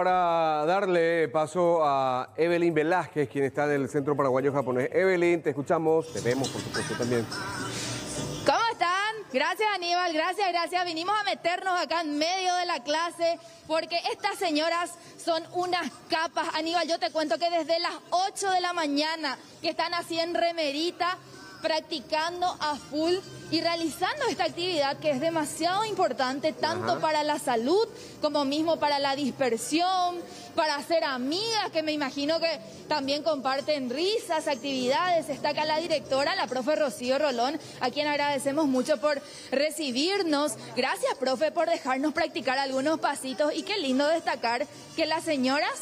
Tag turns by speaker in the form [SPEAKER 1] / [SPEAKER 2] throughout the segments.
[SPEAKER 1] Para darle paso a Evelyn Velázquez, quien está en el Centro Paraguayo Japonés. Evelyn, te escuchamos, te vemos, por supuesto, también.
[SPEAKER 2] ¿Cómo están? Gracias Aníbal, gracias, gracias. Vinimos a meternos acá en medio de la clase porque estas señoras son unas capas. Aníbal, yo te cuento que desde las 8 de la mañana que están así en remerita, practicando a full y realizando esta actividad que es demasiado importante tanto para la salud como mismo para la dispersión, para hacer amigas que me imagino que también comparten risas, actividades. Está acá la directora, la profe Rocío Rolón, a quien agradecemos mucho por recibirnos. Gracias, profe, por dejarnos practicar algunos pasitos y qué lindo destacar que las señoras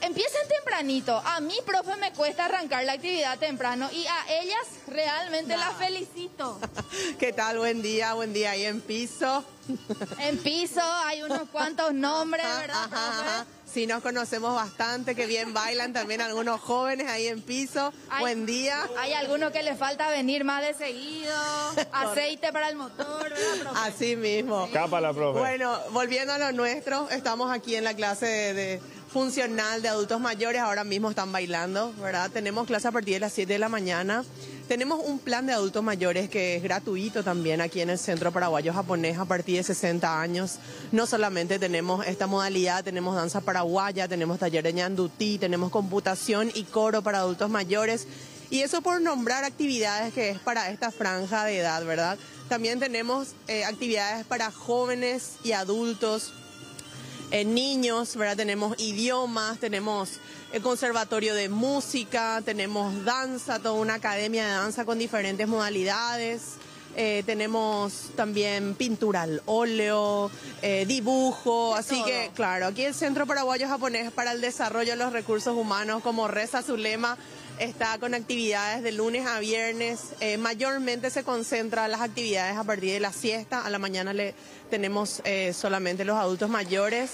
[SPEAKER 2] Empiecen tempranito. A mí, profe, me cuesta arrancar la actividad temprano y a ellas realmente las felicito.
[SPEAKER 3] ¿Qué tal? Buen día, buen día ahí en piso.
[SPEAKER 2] En piso hay unos cuantos nombres, ¿verdad, profe?
[SPEAKER 3] Sí, nos conocemos bastante, que bien bailan también algunos jóvenes ahí en piso. buen día.
[SPEAKER 2] Hay algunos que les falta venir más de seguido, aceite para el motor, ¿verdad, profe?
[SPEAKER 3] Así mismo.
[SPEAKER 4] Capa la profe.
[SPEAKER 3] Bueno, volviendo a lo nuestro, estamos aquí en la clase de funcional de adultos mayores, ahora mismo están bailando, ¿verdad? Tenemos clase a partir de las 7 de la mañana. Tenemos un plan de adultos mayores que es gratuito también aquí en el Centro Paraguayo Japonés a partir de 60 años. No solamente tenemos esta modalidad, tenemos danza paraguaya, tenemos taller de ñandutí, tenemos computación y coro para adultos mayores. Y eso por nombrar actividades que es para esta franja de edad, ¿verdad? También tenemos eh, actividades para jóvenes y adultos en niños, ¿verdad? Tenemos idiomas, tenemos el conservatorio de música, tenemos danza, toda una academia de danza con diferentes modalidades. Eh, tenemos también pintura al óleo, eh, dibujo, así que claro, aquí el Centro Paraguayo Japonés para el Desarrollo de los Recursos Humanos, como reza su lema, está con actividades de lunes a viernes. Eh, mayormente se concentra las actividades a partir de la siesta. A la mañana le tenemos eh, solamente los adultos mayores.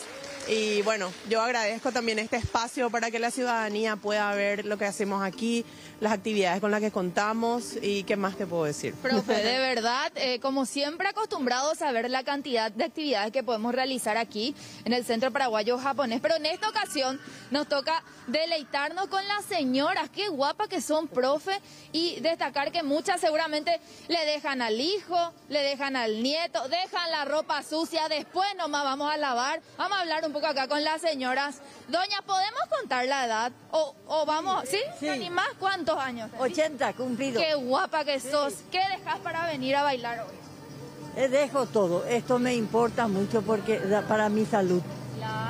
[SPEAKER 3] Y bueno, yo agradezco también este espacio para que la ciudadanía pueda ver lo que hacemos aquí, las actividades con las que contamos y qué más te puedo decir.
[SPEAKER 2] Profe, de verdad, eh, como siempre acostumbrados a ver la cantidad de actividades que podemos realizar aquí en el Centro Paraguayo Japonés, pero en esta ocasión nos toca deleitarnos con las señoras, qué guapas que son, profe, y destacar que muchas seguramente le dejan al hijo, le dejan al nieto, dejan la ropa sucia, después nomás vamos a lavar, vamos a hablar un poco acá con las señoras. Doña, ¿podemos contar la edad? ¿O, o vamos, ¿sí?
[SPEAKER 5] Sí.
[SPEAKER 2] ¿Ni más cuántos años?
[SPEAKER 5] 80 cumplido.
[SPEAKER 2] Qué guapa que sos. ¿Qué dejas para venir a bailar hoy?
[SPEAKER 5] Eh, Dejo todo. Esto me importa mucho porque da para mi salud.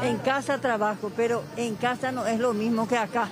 [SPEAKER 5] En casa trabajo, pero en casa no es lo mismo que acá.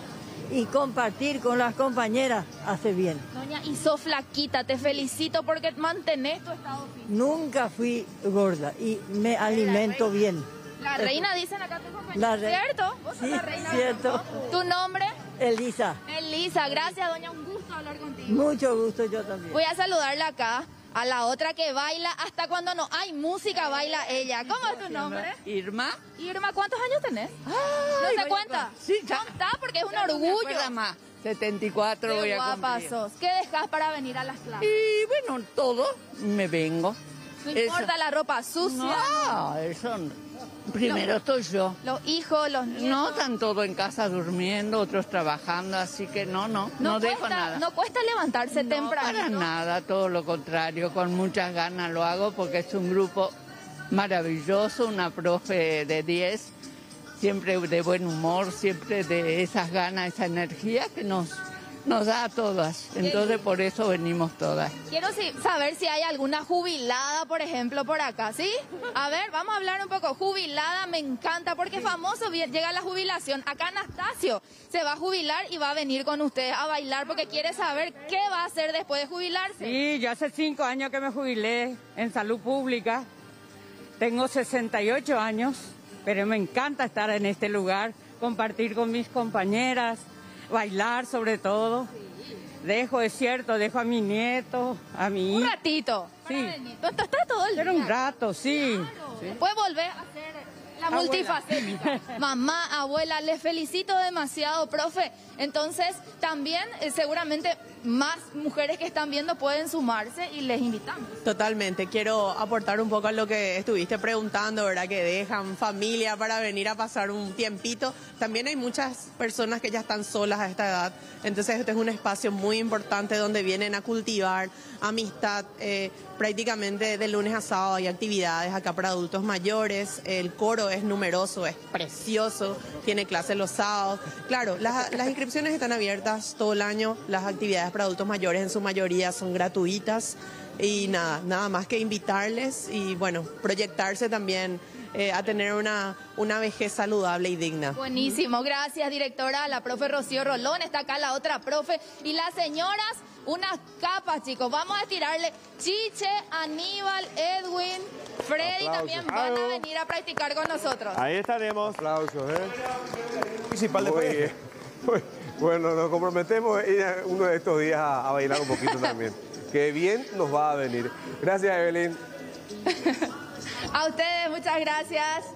[SPEAKER 5] Y compartir con las compañeras hace bien.
[SPEAKER 2] Doña, y sos flaquita, te felicito porque mantenés tu estado físico.
[SPEAKER 5] Nunca fui gorda y me alimento bien.
[SPEAKER 2] La reina, dicen acá tu
[SPEAKER 5] La
[SPEAKER 2] compañera.
[SPEAKER 5] re-
[SPEAKER 2] ¿Cierto? Vos sos la reina.
[SPEAKER 5] cierto.
[SPEAKER 2] ¿Tu nombre?
[SPEAKER 5] Elisa,
[SPEAKER 2] Elisa. Gracias, doña. Un gusto hablar contigo.
[SPEAKER 5] mucho gusto yo también.
[SPEAKER 2] Voy a saludarla acá a la otra que baila hasta cuando no hay música, baila ella. ¿Cómo es tu nombre?
[SPEAKER 6] Irma.
[SPEAKER 2] Irma, ¿cuántos años tenés? ¿No se cuenta?
[SPEAKER 6] Sí, ya.
[SPEAKER 2] Contá porque es un
[SPEAKER 6] Ya
[SPEAKER 2] orgullo.
[SPEAKER 6] más. 74
[SPEAKER 2] Qué
[SPEAKER 6] voy a
[SPEAKER 2] guapa
[SPEAKER 6] cumplir.
[SPEAKER 2] sos. ¿Qué dejas para venir a las clases?
[SPEAKER 6] Y bueno, todo me vengo.
[SPEAKER 2] No
[SPEAKER 6] Eso-
[SPEAKER 2] importa la ropa sucia.
[SPEAKER 6] No, eso no. Primero estoy yo.
[SPEAKER 2] Los hijos, los nietos.
[SPEAKER 6] No, están todos en casa durmiendo, otros trabajando, así que no, no, no, dejo
[SPEAKER 2] cuesta,
[SPEAKER 6] nada.
[SPEAKER 2] No cuesta levantarse
[SPEAKER 6] No,
[SPEAKER 2] temprano.
[SPEAKER 6] para nada, todo lo contrario, con muchas ganas lo hago porque es un grupo maravilloso, una profe de 10, siempre de buen humor, siempre de esas ganas, esa energía que nos, nos da a todas. Entonces por eso venimos todas.
[SPEAKER 2] Quiero si- saber si hay alguna jubilada, por ejemplo, por acá, ¿sí? A ver, vamos a hablar un poco. Jubilada me encanta porque es famoso, llega la jubilación. Acá Anastasio se va a jubilar y va a venir con ustedes a bailar porque quiere saber qué va a hacer después de jubilarse.
[SPEAKER 7] Sí, yo hace cinco años que me jubilé en salud pública. Tengo 68 años, pero me encanta estar en este lugar, compartir con mis compañeras, bailar sobre todo. Dejo, es cierto, dejo a mi nieto, a mi
[SPEAKER 2] Un ratito. para
[SPEAKER 7] Sí.
[SPEAKER 2] Esto está todo el
[SPEAKER 7] Pero
[SPEAKER 2] día.
[SPEAKER 7] un rato, sí.
[SPEAKER 2] Después volver a ser la multifacética. Mamá, abuela, les felicito demasiado, profe. Entonces, también eh, seguramente más mujeres que están viendo pueden sumarse y les invitamos.
[SPEAKER 3] Totalmente, quiero aportar un poco a lo que estuviste preguntando, ¿verdad? Que dejan familia para venir a pasar un tiempito. También hay muchas personas que ya están solas a esta edad, entonces este es un espacio muy importante donde vienen a cultivar amistad. eh, prácticamente de lunes a sábado hay actividades acá para adultos mayores, el coro es numeroso, es precioso, tiene clases los sábados. Claro, las, las inscripciones están abiertas todo el año, las actividades para adultos mayores en su mayoría son gratuitas y nada, nada más que invitarles y bueno, proyectarse también eh, a tener una, una vejez saludable y digna.
[SPEAKER 2] Buenísimo, gracias directora, la profe Rocío Rolón, está acá la otra profe y las señoras, unas capas chicos, vamos a estirarle Chiche, Aníbal, Edwin, Freddy
[SPEAKER 1] Aplausos.
[SPEAKER 2] también van a venir a practicar con nosotros.
[SPEAKER 4] Ahí estaremos.
[SPEAKER 1] Aplausos, ¿eh? Bien. Muy- Bueno, nos comprometemos a ir uno de estos días a, a bailar un poquito también. Que bien nos va a venir. Gracias, Evelyn.
[SPEAKER 2] A ustedes, muchas gracias.